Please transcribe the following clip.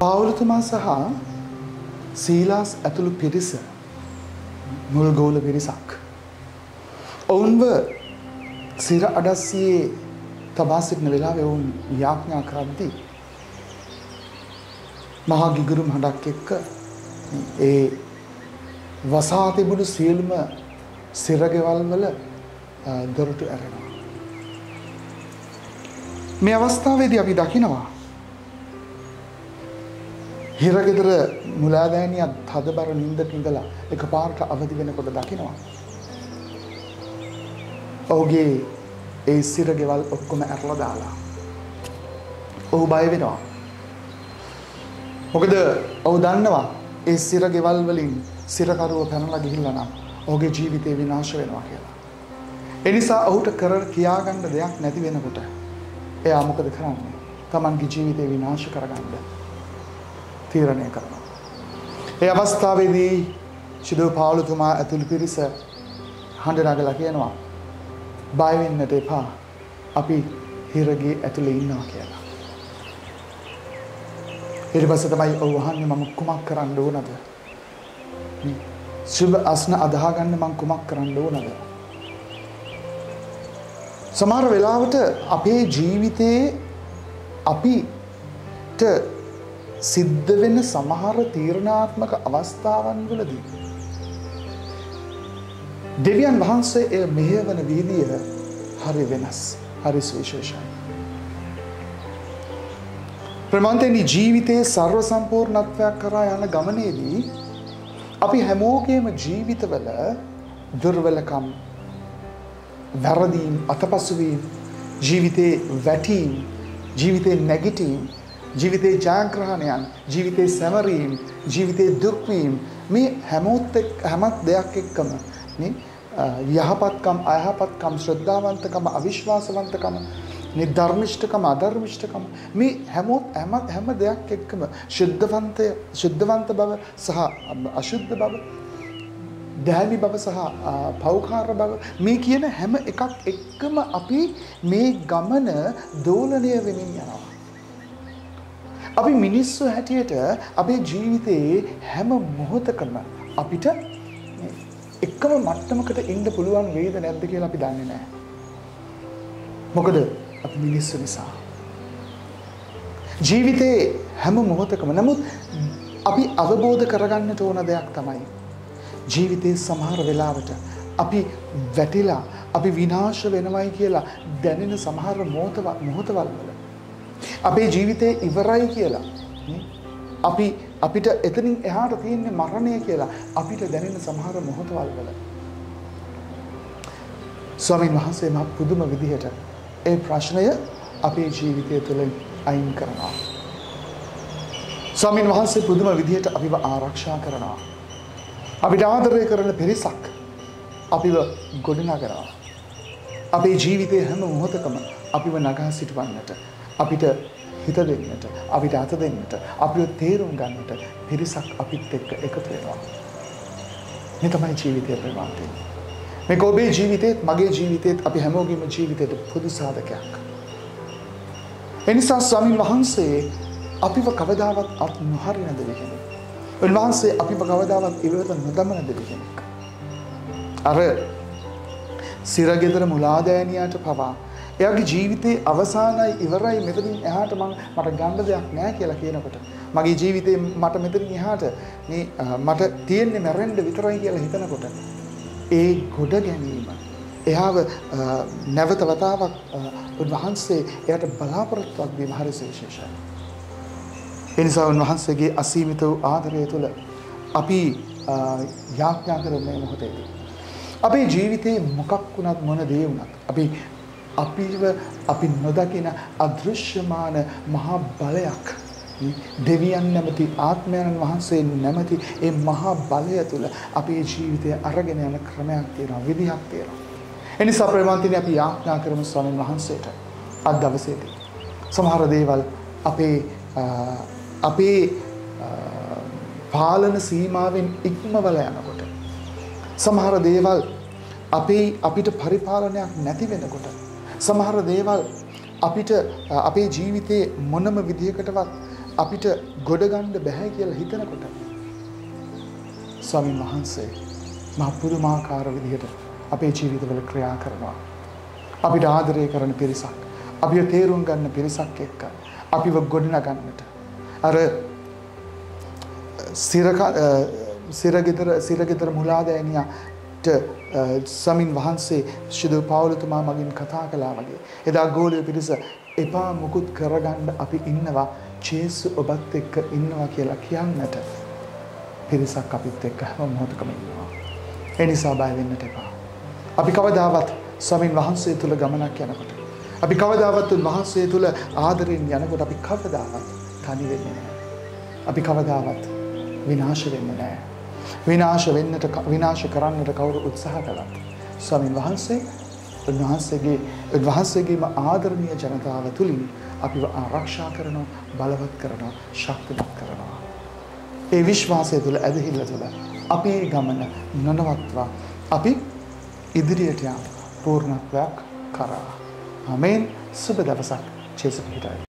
පාවුලතුමා සහ සීලාස් ඇතුළු පිරිස මුල්ගෝල පිරිසක්. ඔවුන්ව සිර අඩස්සියේ තබා සිටින වෙලා ඔවුන් යාඥා කරද්දී මහා ගිගුරුම් හඬක් එක්ක ඒ වසා තිබුණු සියලුම සිරගෙවල් වල දොරටු ඇරෙනවා. මේ අවස්ථාවේදී අපි දකිනවා හිරගෙදර මුලාදෑනියක් තදබර නින්දට ඉඳලා එකපාරට අවදි වෙනකොට දකිනවා. ඔහුගේ ඒ සිරගෙවල් ඔක්කොම ඇරලා දාලා. ඔහු බය වෙනවා. මොකද ඔහු දන්නවා ඒ සිරගෙවල් වලින් සිරකරුව පැනලා ගිහිල්ලා නම් ඔහුගේ ජීවිතේ විනාශ වෙනවා කියලා. එනිසා ඔහුට කර කියාගන්න දෙයක් නැති වෙනකොට එයා මොකද කරන්නේ? Tamanගේ ජීවිතේ විනාශ කරගන්න තීරණය කරනවා. ඒ අවස්ථාවේදී ශිදුව පාවුලතුමා ඇතුළු පිරිස හඬ නගලා කියනවා බය වෙන්නට එපා. අපි හිරගේ ඇතුලේ ඉන්නවා කියලා. ඊට පස්සේ තමයි ඔව් අහන්නේ මම කුමක් කරන්න ඕනද? සුබ අස්න අදහා ගන්න මම කුමක් කරන්න ඕනද? සමහර වෙලාවට අපේ ජීවිතයේ අපිට සිද්ධ වෙන සමහර තීරණාත්මක අවස්ථාවන් වලදී දෙවියන් වහන්සේ එය මෙහෙවන වීදිය හරි වෙනස් හරි සුවිශේෂයි. ප්‍රමන්තනි ජීවිතයේ සර්ව සම්පූර්ණත්වයක් කරා යන ගමනේදී අපි හැමෝගේම ජීවිතවල දුර්වලකම් වැරදීම් අතපසුවීම් ජීවිතේ වැටීම් ජීවිතේ නැගිටීම් ජීවිතේ ජයග්‍රහණයන් ජීවිතේ සැමරීම් ජීවිතේ දුක්වීම් මේ හැමෝත් හැමත් දෙයක් එක්කම යහපත්කම් අයහපත්කම් ශ්‍රද්ධාවන්තකම අවිශ්වාසවන්තකම නිධර්මිෂ්ඨකම අධර්මිෂ්ඨකම මේ හැමෝත් හැමත් හැම දෙයක් එක්කම ශුද්ධවන්තය ශුද්ධවන්ත බව සහ අශුද්ධ බව දෑමි බව සහ පෞකාර බව මේ කියන හැම එකක් එක්කම අපි මේ ගමන දෝලනය වෙමින් යනවා. අපි මිනිස්සු හැටියට අපේ ජීවිතයේ හැම මොහොතකම අපිට එකම මට්ටමකට ඉන්න පුළුවන් වේද නැද්ද කියලා අපි දන්නේ නැහැ. මොකද අපි මිනිස්සු නිසා. ජීවිතේ හැම මොහොතකම නමුත් අපි අවබෝධ කරගන්නට ඕන දෙයක් තමයි. ජීවිතයේ සමහර වෙලාවට අපි වැටිලා අපි විනාශ වෙනවයි කියලා දැනෙන සමහර මොහොතවල් වල. අපේ ජීවිතේ ඉවරයි කියලා. අපි අපිට එතනින් එහාට තියෙන්නේ මරණය කියලා අපිට දැනෙන සමහර මොහොතවල් වල. ස්වාමීන් වහන්සේ මා පුදුම විදිහට ඒ ප්‍රශ්නය අපේ ජීවිතය තුළින් අයින් කරනවා. ස්වාමීන් වහන්සේ පුදුම විදිහට අපිව ආරක්ෂා කරනවා. අපිට ආදරය කරන පිරිසක් අපිව ගොඩනගනවා. අපේ ජීවිතය හැම මොහොතකම අපිව නගා සිටවන්නට අපිට හිත දෙන්නට අපිට අත දෙන්නට අපිව තේරුම් ගන්නට පිරිසක් අපිත් එක්ක එකතු වෙනවා. මේ තමයි ජීවිතය ප්‍රමාන්තය. මේක ඔබේ ජීවිතේත් මගේ ජීවිතේත් අපි හැමෝගේම ජීවිතයට පොදු සාධකයක්. එනිසා ස්වාමීන් වහන්සේ අපිව කවදාවත් අත් නොහරින දෙවි කෙනෙක්. උන්වහන්සේ අපිව කවදාවත් ඉවත නොදමන දෙවි කෙනෙක්. අර සිරගෙදර මුලාදෑනියාට පවා එයාගේ ජීවිතේ අවසානයි ඉවරයි මෙතනින් එහාට මං මට ගන්න දෙයක් නැහැ කියලා කියනකොට මගේ ජීවිතේ මට මෙතනින් එහාට මේ මට තියෙන්නේ මැරෙන්න විතරයි කියලා හිතනකොට ඒ ගොඩ ගැනීම එයාව නැවත වතාවක් උන්වහන්සේ එයට බලාපොරොත්තුවක් දීම හරි විශේෂයි. ඒ නිසා උන්වහන්සේගේ අසීමිත වූ ආදරය තුළ අපි යාඥා කරන මේ මොහොතේදී අපේ ජීවිතේ මොකක් වුණත් මොන දේ වුණත් අපි අපිව අපි නොදකින අදෘශ්‍යමාන මහා බලයක් දෙවියන් නැමති ආත්මයන් වහන්සේ නැමති ඒ මහා බලය තුළ අපේ ජීවිතය අරගෙන යන ක්‍රමයක් තියෙනවා විදිහක් තියෙනවා. එනිසා ප්‍රේමන්තිනි අපි යාඥා කරමු ස්වාමීන් වහන්සේට අද දවසේදී. සමහර දේවල් අපේ අපේ පාලන සීමාවෙන් ඉක්මවල යනකොට සමහර දේවල් අපේ අපිට පරිපාලනයක් නැති වෙනකොට සමහර දේවල් අපිට අපේ ජීවිතයේ මොනම විදිහකටවත් අපිට ගොඩගණ්ඩ බැහැ කියලා හිතනකොට ස්වමින් වහන්සේ මහපුදුමාකාර විදිහට අපේ ජීවිතවල ක්‍රියා කරනවා. අපිට ආදරය කරන පිරිසක්. අපිව තේරුම් ගන්න පිරිසක් එක්ක. අපිව ගොඩනගන්නට. අර සිරගෙදර සිරගෙදර මුලාදෑනියට සමින් වහන්සේ ශිදු පවුලතුමා මගින් කතා කලා වගේ. එදා ගෝලය පිරිස එපා මුකුත් කරගන්න අපි ඉන්නවා චේසු ඔබත් එක්ක ඉන්නවා කියලා කියන්නට පිරිසක් අපිත් එක්ක හැම මොහොතකම ඉන්නවා. එනිසා බයවෙන්නට එපා. අපි කවදාවත් ස්වමින් වහන්සේ තුළ ගමනක් යනකොට. අපි කවදාවත් උන්වහන්සේ තුළ ආදරයෙන් යනකොට අපි කවදාවත් තනි වෙන්නේ නැහැ. අපි කවදාවත් විනාශ වෙන්න නෑ. විනාශ වෙන්නට විනාශ කරන්නට කවුරු උත්සාහ කළත්. ස්වමින් වහන්සේ උන්වහන්සේගේ උන්වහන්සේගේම ආදරණය ජනතාව තුළින් අපිව ආරක්ෂා කරනවා බලවත් කරනවා ශක්තිමත් කරනවා. ඒ විශ්වාසය තුළ ඇදහිල්ල තුළ අපේ ගමන නොනවත්වා අපි ඉදිරියට යාම පූර්ණත්වයක් කරා. අමෙන් සුබ දවසක් චේසු පිහිටයි.